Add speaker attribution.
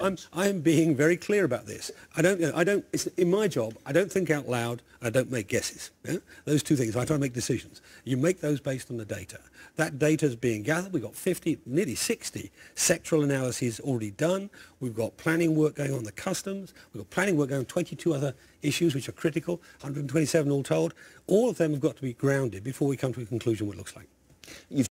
Speaker 1: I'm, I'm being very clear about this. I don't, I don't, in my job, I don't think out loud, I don't make guesses. Yeah? Those two things, I try to make decisions. You make those based on the data. That data is being gathered. We've got 50, nearly 60 sectoral analyses already done. We've got planning work going on the customs. We've got planning work going on 22 other issues which are critical, 127 all told. All of them have got to be grounded before we come to a conclusion what it looks like. You've